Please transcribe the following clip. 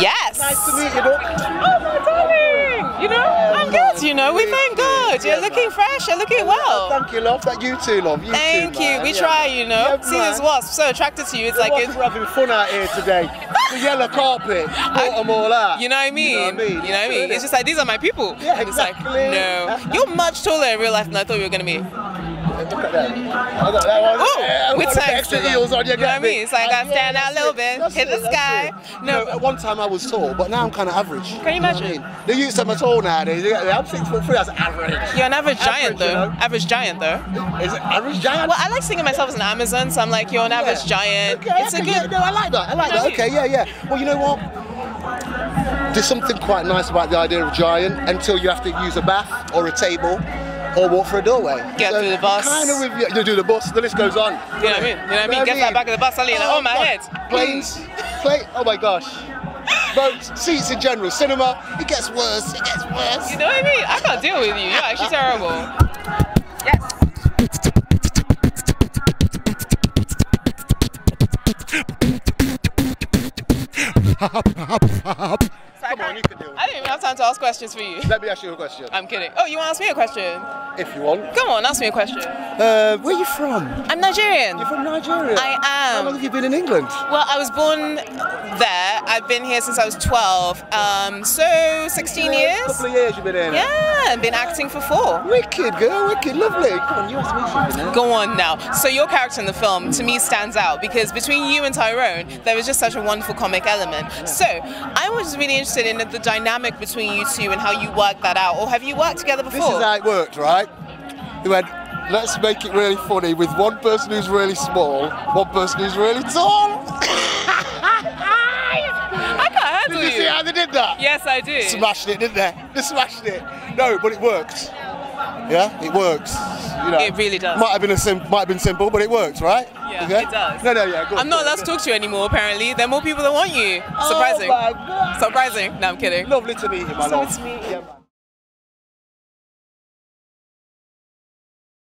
Yes. Nice to meet you, Duck. Oh my darling. You know, I'm good. You know, we thank God. You're looking fresh. You're looking well. Oh, thank you, love. That you too, love. You Thank too, you. man. We Yeah. try, you know. Yeah, See man. this wasp so attracted to you. It's The like wasps it's, are having fun out here today. the yellow carpet, brought them all out. you know what I mean. You know what I mean? You know what I mean? It's just like these are my people. Yeah, And it's like exactly. no, you're much taller in real life than I thought you were gonna be. Oh, Look at that. I got that one. Oh, Yeah, I've with got extra heels on. You You know what I me? mean? It's like I gotta stand out a little bit, hit the sky. No. At one time I was tall, but now I'm kind of average. Can you imagine? They use them at all now they're I'm six foot three. That's average. You're an average giant though. Average giant though. Is it average giant? Well, I like thinking of myself as an Amazon, so I'm like, you're an average giant. Okay, it's a good. no, I like that. I like that. Okay, yeah, yeah. Well, you know what? There's something quite nice about the idea of giant until you have to use a bath or a table or walk through a doorway. Get through the bus. Kind of with you, you do the bus. The list goes on. You know what I mean? You know what I mean? Get that back of the bus, I'll like, oh my God. head. Planes, plane. Oh my gosh. Boats, seats in general, cinema. It gets worse. It gets worse. You know what I mean? I can't deal with you. You're actually terrible. Yes. Come on, you can do it. I didn't even have time to ask questions for you. Let me ask you a question, I'm kidding. Oh, you want to ask me a question? if you want. Come on, ask me a question. Uh, where are you from? I'm Nigerian. You're from Nigeria. I am. How long have you been in England? Well, I was born there. I've been here since I was 12. Um, so 16 A years. couple of years you've been in. Yeah, I've been acting for four. Wicked girl, wicked, lovely. Come on, you ask me something now. Go on now. So your character in the film to me stands out because between you and Tyrone, there was just such a wonderful comic element. So I was really interested in the dynamic between you two and how you work that out. Or have you worked together before? This is how it worked, right? He went, let's make it really funny with one person who's really small, one person who's really tall. I can't handle Did you see you. how they did that? Yes, I do. Smashed it, didn't they? They smashed it. No, but it worked. Yeah, it works. You know, It really does. Might have been a sim- might have been simple, but it works, right? Yeah, Okay? it does. No, no, yeah. Good, I'm not allowed to talk to you anymore, apparently. There are more people that want you. Oh Surprising. Oh my God. Surprising. No, I'm kidding. Lovely to meet you, my So love. to meet you. Yeah, man.